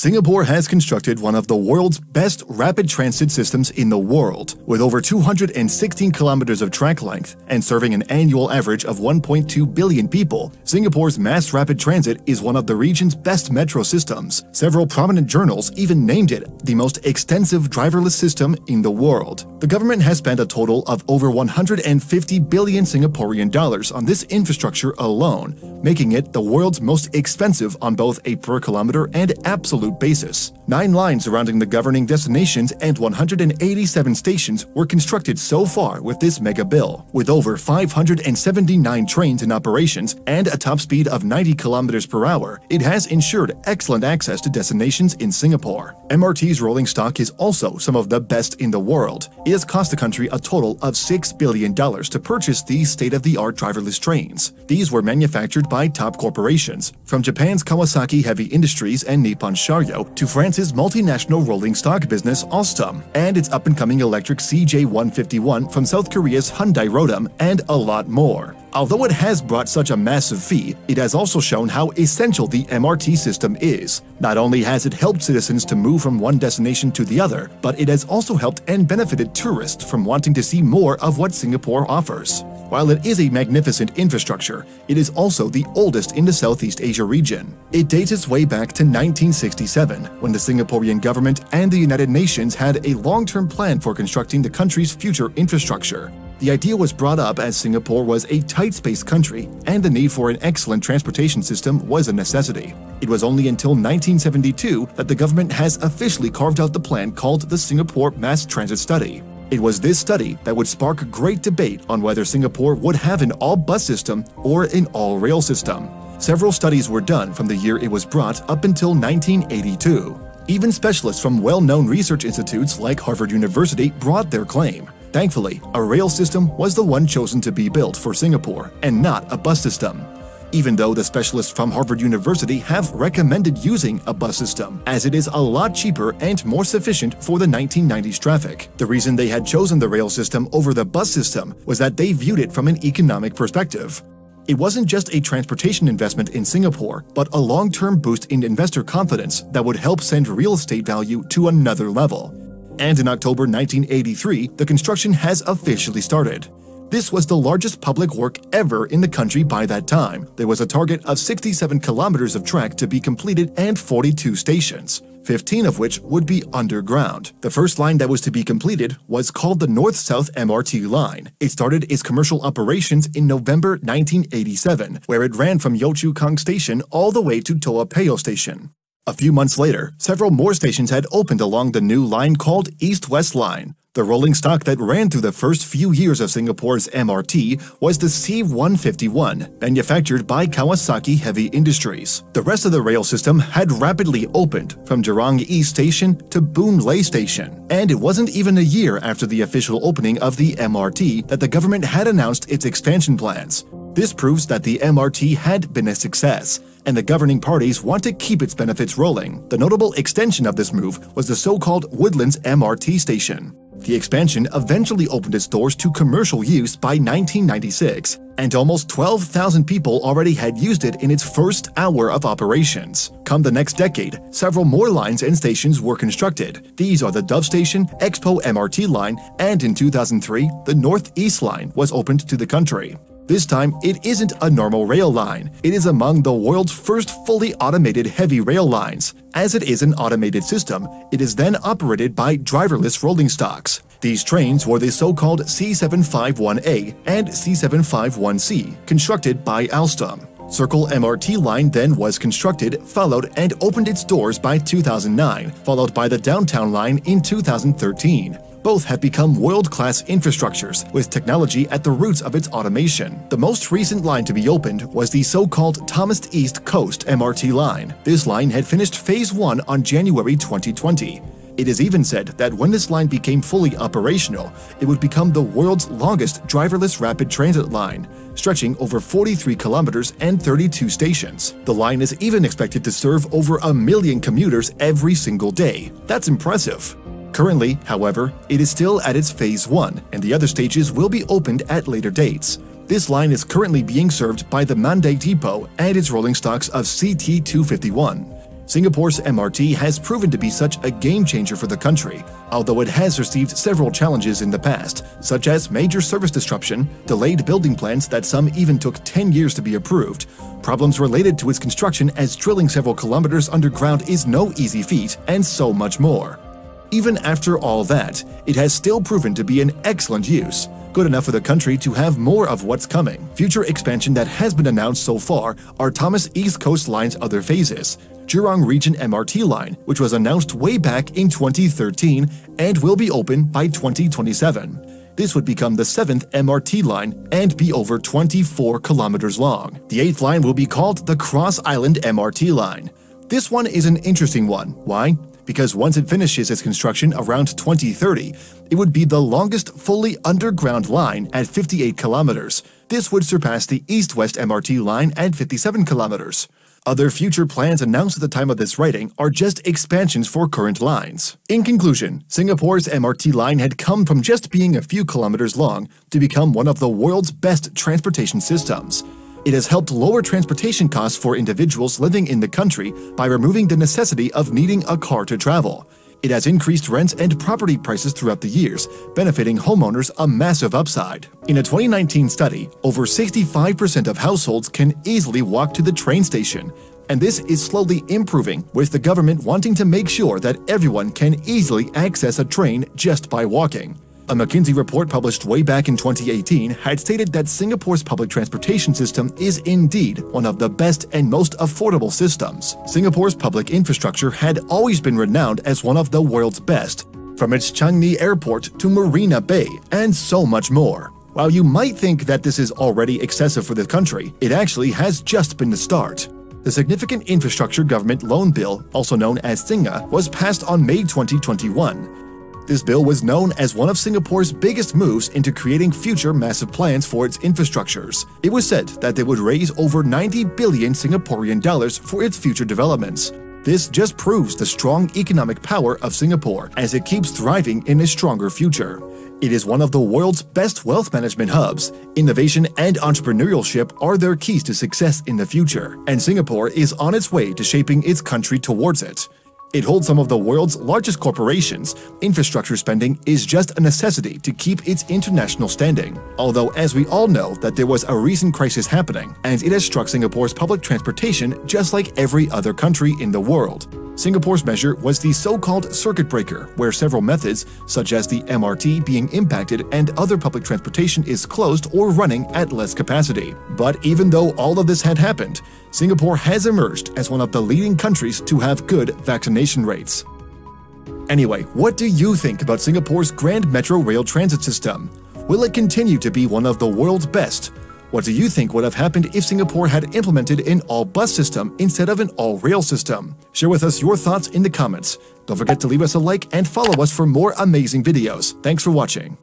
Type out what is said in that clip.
Singapore has constructed one of the world's best rapid transit systems in the world, with over 216 kilometers of track length and serving an annual average of 1.2 billion people. Singapore's mass rapid transit is one of the region's best metro systems. Several prominent journals even named it the most extensive driverless system in the world. The government has spent a total of over 150 billion Singaporean dollars on this infrastructure alone, making it the world's most expensive on both a per kilometer and absolute basis. Nine lines surrounding the governing destinations and 187 stations were constructed so far with this mega bill. With over 579 trains in operations and a top speed of 90 kilometers per hour, it has ensured excellent access to destinations in Singapore. MRT's rolling stock is also some of the best in the world. It has cost the country a total of $6 billion to purchase these state-of-the-art driverless trains. These were manufactured by top corporations, from Japan's Kawasaki Heavy Industries and Nippon Sharyo to France's multinational rolling stock business Alstom, and its up-and-coming electric CJ151 from South Korea's Hyundai Rotem, and a lot more. Although it has brought such a massive fee, it has also shown how essential the MRT system is. Not only has it helped citizens to move from one destination to the other, but it has also helped and benefited tourists from wanting to see more of what Singapore offers. While it is a magnificent infrastructure, it is also the oldest in the Southeast Asia region. It dates its way back to 1967, when the Singaporean government and the United Nations had a long-term plan for constructing the country's future infrastructure. The idea was brought up as Singapore was a tight-spaced country, and the need for an excellent transportation system was a necessity. It was only until 1972 that the government has officially carved out the plan called the Singapore Mass Transit Study. It was this study that would spark great debate on whether Singapore would have an all-bus system or an all-rail system. Several studies were done from the year it was brought up until 1982. Even specialists from well-known research institutes like Harvard University brought their claim. Thankfully, a rail system was the one chosen to be built for Singapore, and not a bus system even though the specialists from Harvard University have recommended using a bus system, as it is a lot cheaper and more sufficient for the 1990s traffic. The reason they had chosen the rail system over the bus system was that they viewed it from an economic perspective. It wasn't just a transportation investment in Singapore, but a long-term boost in investor confidence that would help send real estate value to another level. And in October 1983, the construction has officially started. This was the largest public work ever in the country by that time. There was a target of 67 kilometers of track to be completed and 42 stations. 15 of which would be underground. The first line that was to be completed was called the North-South MRT line. It started its commercial operations in November 1987, where it ran from Yio Chu Kang Station all the way to Toa Payoh Station. A few months later, several more stations had opened along the new line called East-West Line. The rolling stock that ran through the first few years of Singapore's MRT was the C151, manufactured by Kawasaki Heavy Industries. The rest of the rail system had rapidly opened, from Jurong East Station to Boon Lay Station. And it wasn't even a year after the official opening of the MRT that the government had announced its expansion plans. This proves that the MRT had been a success, and the governing parties want to keep its benefits rolling. The notable extension of this move was the so-called Woodlands MRT station. The expansion eventually opened its doors to commercial use by 1996, and almost 12,000 people already had used it in its first hour of operations. Come the next decade, several more lines and stations were constructed. These are the Dover Station, Expo MRT line, and in 2003, the Northeast line was opened to the country. This time, it isn't a normal rail line. It is among the world's first fully automated heavy rail lines. As it is an automated system, it is then operated by driverless rolling stocks. These trains were the so-called C751A and C751C, constructed by Alstom. Circle MRT line then was constructed, followed, and opened its doors by 2009, followed by the downtown line in 2013. Both have become world-class infrastructures, with technology at the roots of its automation. The most recent line to be opened was the so-called Thomas East Coast MRT line. This line had finished Phase 1 on January 2020. It is even said that when this line became fully operational, it would become the world's longest driverless rapid transit line, stretching over 43 kilometers and 32 stations. The line is even expected to serve over a million commuters every single day. That's impressive. Currently, however, it is still at its phase 1, and the other stages will be opened at later dates. This line is currently being served by the Mandai Depot and its rolling stocks of CT251. Singapore's MRT has proven to be such a game changer for the country, although it has received several challenges in the past, such as major service disruption, delayed building plans that some even took 10 years to be approved, problems related to its construction as drilling several kilometers underground is no easy feat, and so much more. Even after all that, it has still proven to be an excellent use, good enough for the country to have more of what's coming. Future expansion that has been announced so far are Thomson-East Coast Line's other phases, Jurong Region MRT line, which was announced way back in 2013 and will be open by 2027. This would become the seventh MRT line and be over 24 kilometers long. The eighth line will be called the Cross Island MRT line. This one is an interesting one. Why? Because once it finishes its construction around 2030, it would be the longest fully underground line at 58 kilometers. This would surpass the east-west MRT line at 57 kilometers. Other future plans announced at the time of this writing are just expansions for current lines. In conclusion, Singapore's MRT line had come from just being a few kilometers long to become one of the world's best transportation systems. It has helped lower transportation costs for individuals living in the country by removing the necessity of needing a car to travel. It has increased rents and property prices throughout the years, benefiting homeowners a massive upside. In a 2019 study, over 65% of households can easily walk to the train station, and this is slowly improving, with the government wanting to make sure that everyone can easily access a train just by walking. A McKinsey report published way back in 2018 had stated that Singapore's public transportation system is indeed one of the best and most affordable systems. Singapore's public infrastructure had always been renowned as one of the world's best, from its Changi Airport to Marina Bay, and so much more. While you might think that this is already excessive for the country, it actually has just been the start. The Significant Infrastructure Government Loan Bill, also known as SINGA, was passed on May 2021. This bill was known as one of Singapore's biggest moves into creating future massive plans for its infrastructures. It was said that they would raise over 90 billion Singaporean dollars for its future developments. This just proves the strong economic power of Singapore as it keeps thriving in a stronger future. It is one of the world's best wealth management hubs. Innovation and entrepreneurship are their keys to success in the future, and Singapore is on its way to shaping its country towards it. It holds some of the world's largest corporations. Infrastructure spending is just a necessity to keep its international standing. Although, as we all know, that there was a recent crisis happening, and it has struck Singapore's public transportation just like every other country in the world. Singapore's measure was the so-called circuit breaker, where several methods, such as the MRT being impacted and other public transportation is closed or running at less capacity. But even though all of this had happened, Singapore has emerged as one of the leading countries to have good vaccination rates. Anyway, what do you think about Singapore's Grand Metro Rail transit system? Will it continue to be one of the world's best, what do you think would have happened if Singapore had implemented an all-bus system instead of an all-rail system? Share with us your thoughts in the comments. Don't forget to leave us a like and follow us for more amazing videos. Thanks for watching.